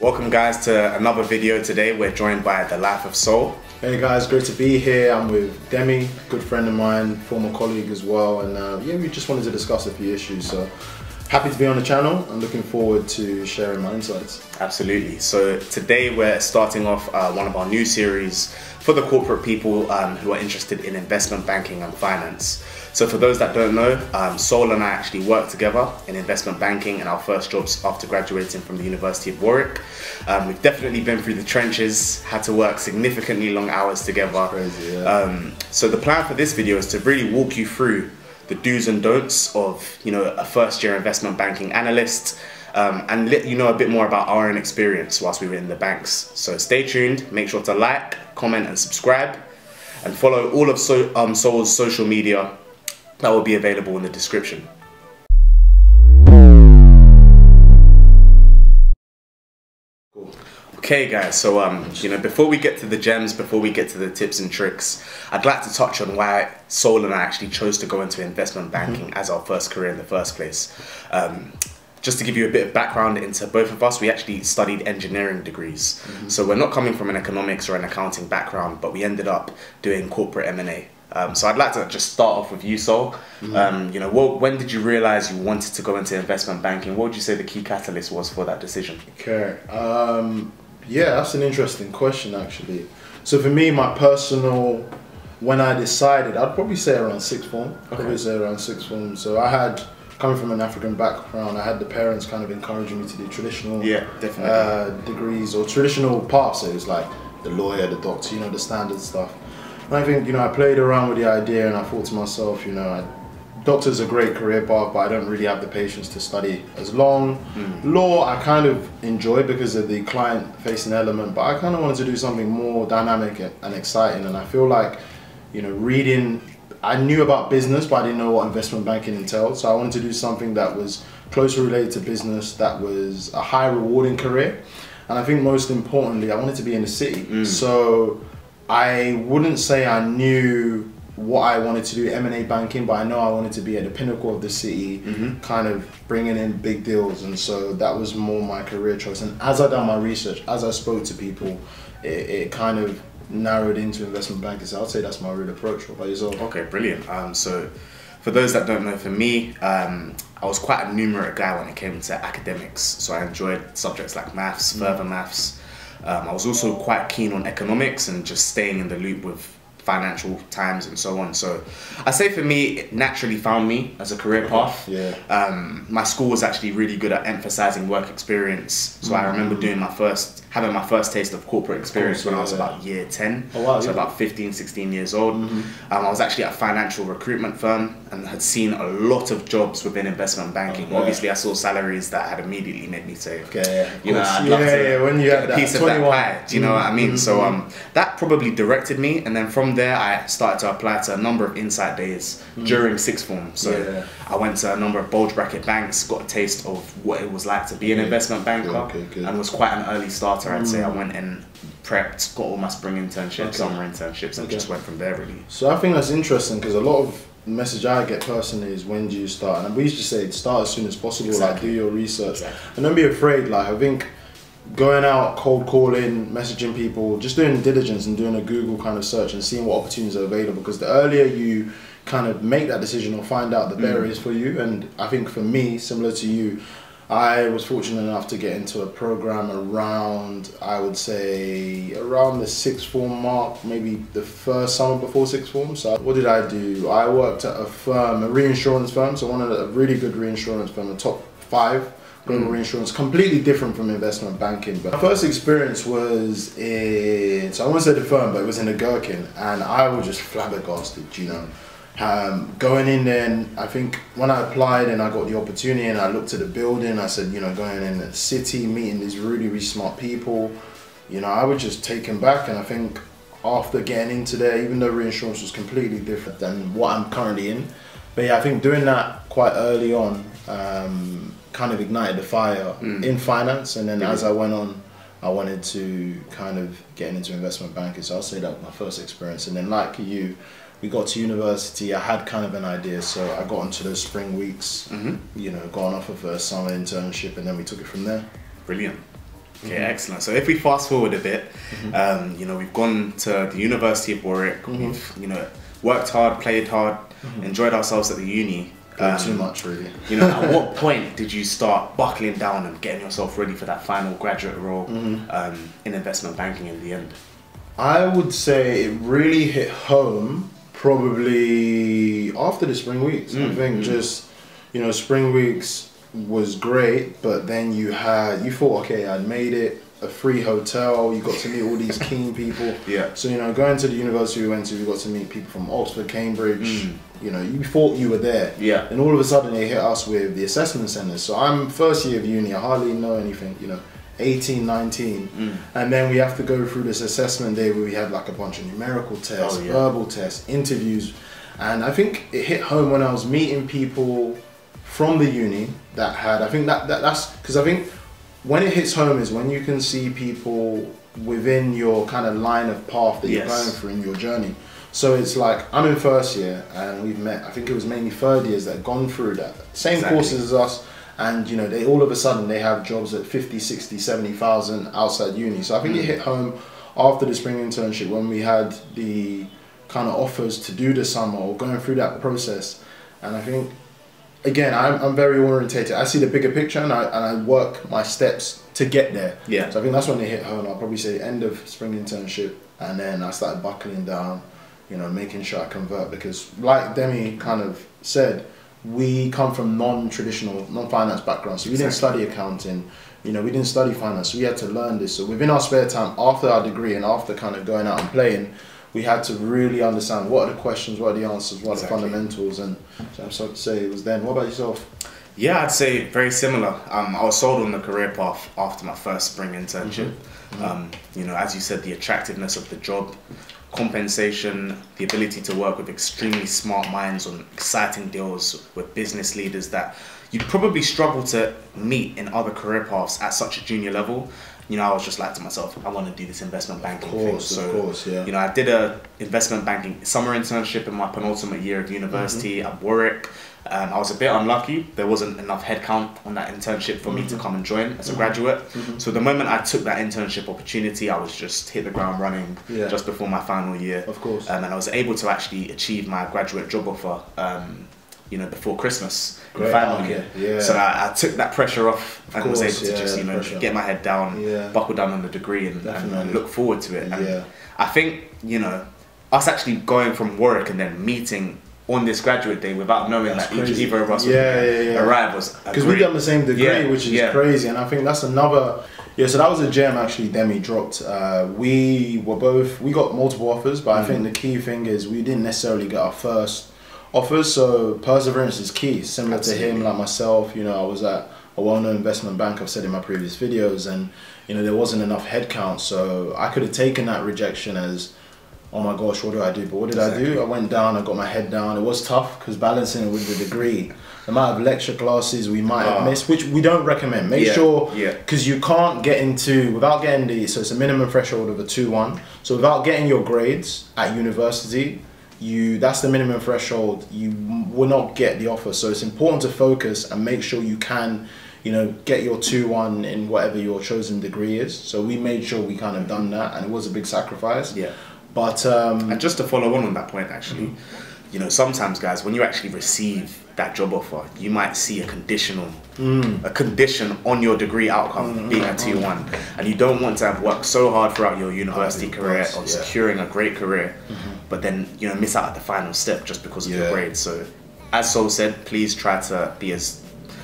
Welcome guys to another video today. We're joined by The Life of Sol. Hey guys, great to be here. I'm with Demi, good friend of mine, former colleague as well, and uh, yeah, we just wanted to discuss a few issues. So happy to be on the channel and looking forward to sharing my insights. Absolutely. So today we're starting off uh, one of our new series for the corporate people um, who are interested in investment banking and finance. So for those that don't know, um, Sol and I actually worked together in investment banking in our first jobs after graduating from the University of Warwick. Um, we've definitely been through the trenches, had to work significantly long hours together. Crazy, yeah. um, so the plan for this video is to really walk you through the do's and don'ts of you know a first year investment banking analyst um, and let you know a bit more about our own experience whilst we were in the banks. So stay tuned, make sure to like, comment and subscribe and follow all of so, um, Sol's social media that will be available in the description. Okay guys, so um, you know, before we get to the gems, before we get to the tips and tricks, I'd like to touch on why Sol and I actually chose to go into investment banking mm -hmm. as our first career in the first place. Um, just to give you a bit of background into both of us, we actually studied engineering degrees. Mm -hmm. So we're not coming from an economics or an accounting background, but we ended up doing corporate M&A. Um, so I'd like to just start off with you, Sol. Mm-hmm. Um, you know, what, when did you realize you wanted to go into investment banking? What would you say the key catalyst was for that decision? Okay. Um, yeah, that's an interesting question, actually. So for me, my personal, when I decided, I'd probably say around sixth form. Okay. Probably say around sixth form. So I had coming from an African background, I had the parents kind of encouraging me to do traditional yeah, definitely. Uh, degrees or traditional paths. So it was like the lawyer, the doctor, you know, the standard stuff. And I think, you know, I played around with the idea and I thought to myself, you know, I, doctor's a great career path, but I don't really have the patience to study as long. Mm. Law, I kind of enjoy because of the client facing element, but I kind of wanted to do something more dynamic and exciting. And I feel like, you know, reading, I knew about business, but I didn't know what investment banking entailed. So I wanted to do something that was closely related to business, that was a high rewarding career. And I think most importantly, I wanted to be in the city. Mm. So I wouldn't say I knew what I wanted to do M&A banking, but I know I wanted to be at the pinnacle of the city, mm-hmm. kind of bringing in big deals, and so that was more my career choice. And as I done my research, as I spoke to people, it, it kind of narrowed into investment banking. So I'd say that's my real approach. What about yourself? Okay, brilliant. Um, so for those that don't know, for me, um, I was quite a numerate guy when it came to academics. So I enjoyed subjects like maths, mm. further maths. Um, I was also quite keen on economics and just staying in the loop with financial times and so on. So I say for me, it naturally found me as a career path. Yeah. Um, my school was actually really good at emphasizing work experience. So mm-hmm. I remember mm. doing my first, having my first taste of corporate experience when I was about year 10. Oh, wow, so yeah. about 15, 16 years old. Mm-hmm. Um, I was actually at a financial recruitment firm and had seen a lot of jobs within investment banking. Okay. Obviously, I saw salaries that had immediately made me say, okay, you know, I'd love to when you get a piece of that pie. Do you know mm-hmm. what I mean? So mm-hmm. um, that probably directed me. And then from there, I started to apply to a number of insight days mm. during sixth form. So yeah. I went to a number of bulge bracket banks, got a taste of what it was like to be an investment banker, okay, and was quite an early starter. I'd say I went and prepped, got all my spring internships, okay. summer internships, and okay. just went from there really. So I think that's interesting because a lot of message I get personally is when do you start? And we used to say start as soon as possible, exactly. like do your research. Exactly. And don't be afraid, like I think going out cold calling, messaging people, just doing diligence and doing a Google kind of search and seeing what opportunities are available. Because the earlier you kind of make that decision or find out, the better mm. it is for you. And I think for me, similar to you, I was fortunate enough to get into a program around, I would say, around the sixth form mark, maybe the first summer before sixth form. So, what did I do? I worked at a firm, a reinsurance firm, so one of the, a really good reinsurance firm, a top five global mm. reinsurance, completely different from investment banking. But my first experience was in, so I won't say the firm, but it was in a Gherkin, and I was just flabbergasted, you know. Um, going in there, and I think when I applied and I got the opportunity and I looked at the building, I said, you know, going in the city, meeting these really, really smart people, you know, I was just taken back. And I think after getting into there, even though reinsurance was completely different than what I'm currently in, but yeah, I think doing that quite early on um, kind of ignited the fire mm. in finance. And then as I went on, I wanted to kind of get into investment banking. So I'll say that was my first experience. And then like you, we got to university, I had kind of an idea, so I got into those spring weeks, mm-hmm. you know, got on offer for a summer internship, and then we took it from there. Brilliant. Okay, excellent. So if we fast forward a bit, um, you know, we've gone to the University of Warwick. We've you know worked hard, played hard, enjoyed ourselves at the uni. Um, too much, really. You know, at what point did you start buckling down and getting yourself ready for that final graduate role um, in investment banking in the end? I would say it really hit home probably after the spring weeks. I mm. think mm. just you know spring weeks was great, but then you had you thought okay I'd made it a free hotel. You got to meet all these keen people. Yeah. So you know going to the university we went to, we got to meet people from Oxford, Cambridge. Mm. You know you thought you were there. Yeah. And all of a sudden they hit us with the assessment centers. So I'm first year of uni. I hardly know anything. You know. 18, 19, Mm. and then we have to go through this assessment day where we had like a bunch of numerical tests, Oh, yeah. verbal tests, interviews, and I think it hit home when I was meeting people from the uni that had. I think that, that that's because I think when it hits home is when you can see people within your kind of line of path that you're going through in your journey. So it's like I'm in first year and we've met. I think it was mainly third years that had gone through that same Exactly. courses as us. And you know, they all of a sudden they have jobs at 50, 60, 70,000 outside uni. So I think it hit hmm. home after the spring internship when we had the kind of offers to do the summer or going through that process. And I think again, I'm, I'm very orientated. I see the bigger picture and I, and I work my steps to get there. Yeah. So I think that's when they hit home. I'll probably say end of spring internship, and then I started buckling down, you know, making sure I convert because, like Demi kind of said, we come from non-traditional, non-finance backgrounds. So we didn't study accounting. You know, we didn't study finance. So we had to learn this. So within our spare time, after our degree and after kind of going out and playing, we had to really understand what are the questions, what are the answers, what are the fundamentals, and so I'm sorry to say it was then. What about yourself? Yeah, I'd say very similar. Um, I was sold on the career path after my first spring internship. Um, you know, as you said, the attractiveness of the job, compensation, the ability to work with extremely smart minds on exciting deals with business leaders that you'd probably struggle to meet in other career paths at such a junior level. You know, I was just like to myself, I want to do this investment banking course, thing. of So, course, yeah. you know, I did a investment banking summer internship in my penultimate year of university mm-hmm. at Warwick. Um, I was a bit unlucky. There wasn't enough headcount on that internship for me to come and join as a graduate. So the moment I took that internship opportunity, I was just hit the ground running Yeah. just before my final year. Of course. Um, and I was able to actually achieve my graduate job offer. Um, you know, before Christmas, in Great. final year. Yeah. So I, I took that pressure off and was course, able to yeah, just, you know, pressure. get my head down, Yeah. buckle down on the degree, and, and, and look forward to it. And Yeah. I think you know us actually going from Warwick and then meeting on this graduate day without knowing That's that crazy. either of us Yeah, yeah, yeah. arrive was because we done the same degree, Yeah, which is yeah. crazy. And I think that's another. Yeah, so that was a gem actually. Demi dropped. Uh, we were both. We got multiple offers, but I Mm. think the key thing is we didn't necessarily get our first offers. So perseverance is key. Similar to him, Absolutely. like myself. You know, I was at a well-known investment bank. I've said in my previous videos, and you know there wasn't enough headcount, so I could have taken that rejection as. Oh my gosh, what do I do? But what did I do? I went down, I got my head down. It was tough because balancing it with the degree, the amount of lecture classes we might have Ah. missed, which we don't recommend. Make Yeah, sure, yeah. because you can't get into without getting the so it's a minimum threshold of a two one. So without getting your grades at university, you that's the minimum threshold. You will not get the offer. So it's important to focus and make sure you can. You know, get your two one in whatever your chosen degree is. So we made sure we kind of done that, and it was a big sacrifice. Yeah. But um, And just to follow on on that point, actually, you know, sometimes, guys, when you actually receive that job offer, you might see a conditional, Mm. a condition on your degree outcome being a T one, and you don't want to have worked so hard throughout your university career on yeah. Mm-hmm. securing a great career, but then you know miss out at the final step just because of Yeah. your grades. So, as Sol said, please try to be as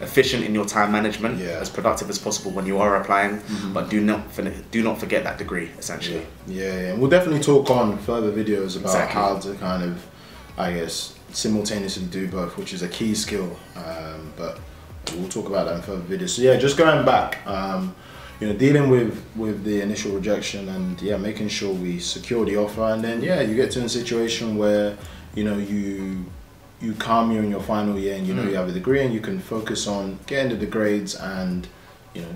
efficient in your time management, Yeah. Mm-hmm. as productive as possible when you are applying, but do not fin- do not forget that degree essentially. Yeah, yeah, yeah. We'll definitely talk on further videos about Exactly. how to kind of, I guess, simultaneously do both, which is a key skill. Um, but we'll talk about that in further videos. So yeah, just going back, um, you know, dealing with with the initial rejection and yeah, making sure we secure the offer, and then yeah, you get to a situation where you know you you come you're in your final year and you know Mm. you have a degree and you can focus on getting the grades and you know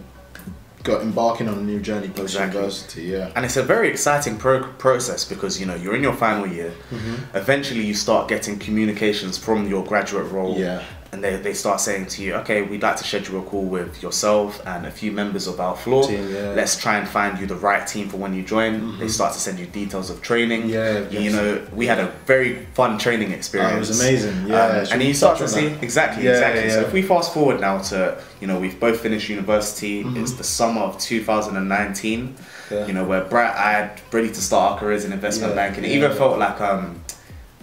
go embarking on a new journey post Exactly. Yeah. and it's a very exciting pro- process because you know you're in your final year Mm-hmm. eventually you start getting communications from your graduate role Yeah. And they, they start saying to you, okay, we'd like to schedule a call with yourself and a few members of our floor. Team, yeah. Let's try and find you the right team for when you join. They start to send you details of training. Mm-hmm. Yeah, you yes. know, we had a very fun training experience. Oh, it was amazing, yeah. Um, and you start to see that? exactly, Yeah, exactly. So yeah. if we fast forward now to you know we've both finished university. Mm-hmm. It's the summer of 2019. Yeah. You know we're bright eyed, ready to start our careers in investment banking. It even felt like um,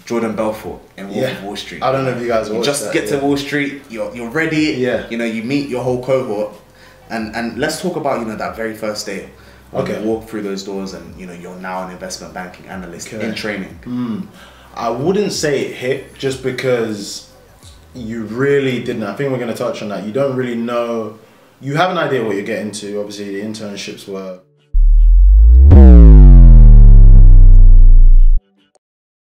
Jordan Belfort in Wolf Yeah. Wall Street. I don't know if you guys You just that, get to yeah. Wall Street. You're you're ready. Yeah. You know you meet your whole cohort, and and let's talk about you know that very first day. Okay. You walk through those doors, and you know you're now an investment banking analyst Okay. in training. Hmm. I wouldn't say it hit just because you really didn't. I think we're going to touch on that. You don't really know. You have an idea what you're getting to. Obviously, the internships were